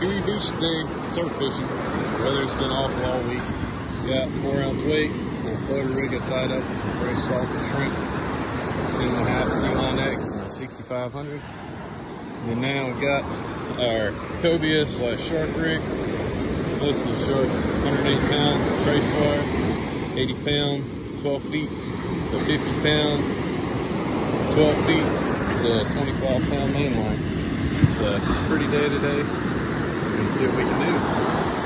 Peary Beach today, surf fishing. Weather's been awful all week. Got four ounce weight, a floater rig tied up with some fresh salted shrimp, two and a half sea line X and a 6500. And now we've got our cobia slash shark rig. This is a shark, 108 pound trace wire, 80 pound, 12 feet, a 50 pound, 12 feet it's a 25 pound main line. It's a pretty day today. Let's see what we can do.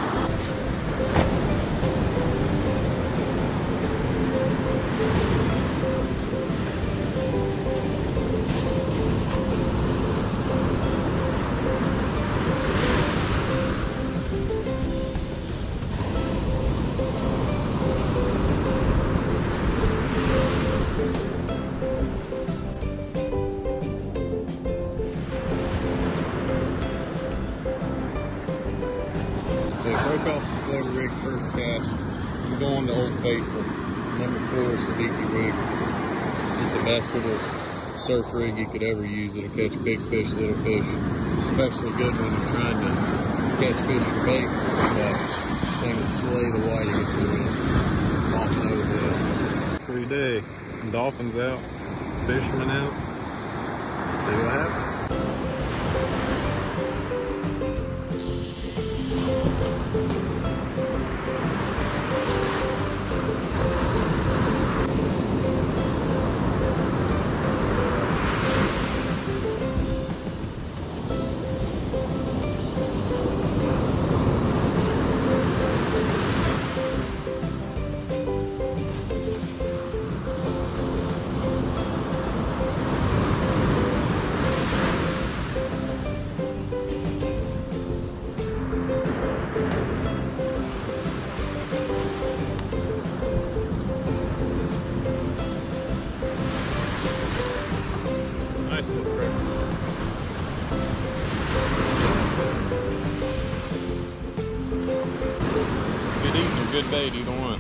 Broke off the floater rig first cast. I'm going to Old Faithful, number four Sabiki rig. This is the best little surf rig you could ever use. It'll catch big fish, little fish. It's especially good when you're trying to catch fish for bait. But this thing will slay the whiting if you're in. Off nose out. Pretty day. Dolphins out, fishermen out. See what happens. Bait, one.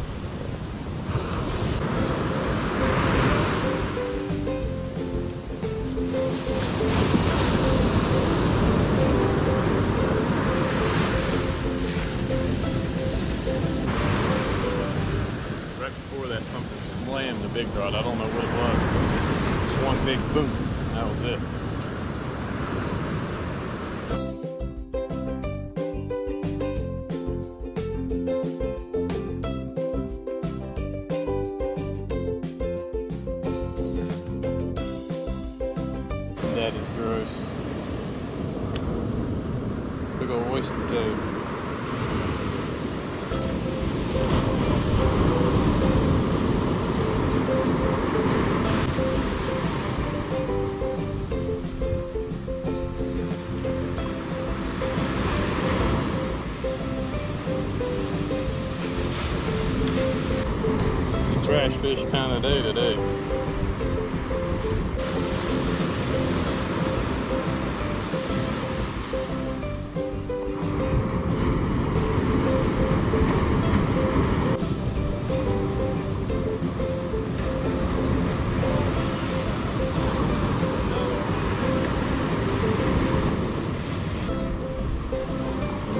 Right before that, something slammed the big rod. I don't know what it was. Just one big boom. That was it. It's a trash fish kind of day today.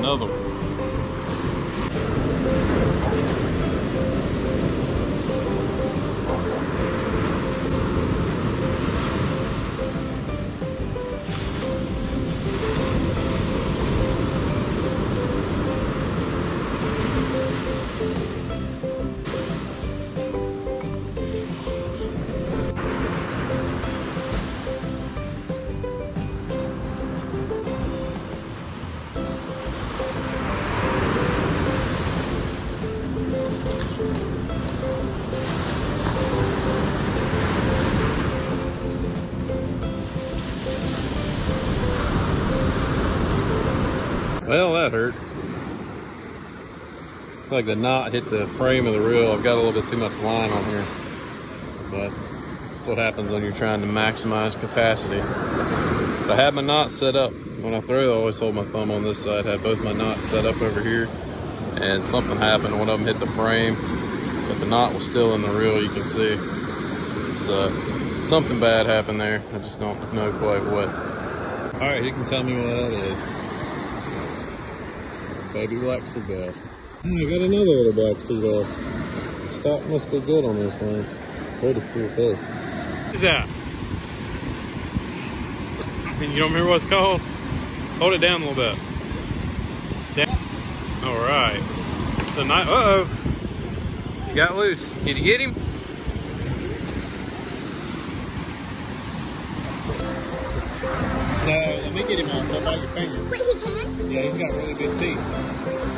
Another one. Well, that hurt. Like the knot hit the frame of the reel. I've got a little bit too much line on here. But that's what happens when you're trying to maximize capacity. If I had my knot set up, when I throw, I always hold my thumb on this side. Had both my knots set up over here. And something happened. One of them hit the frame. But the knot was still in the reel, you can see. So something bad happened there. I just don't know quite what. All right, you can tell me what that is. Baby black sea bass. I got another little black sea bass. Stock must be good on these things. Pretty cool fish. What is that? I mean, You don't remember what it's called? Hold it down a little bit. Down. All right. It's a nice. Uh oh. He got loose. Can you get him? No, let me get him off. Don't bite your finger. Wait, he can? Yeah, he's got really good teeth.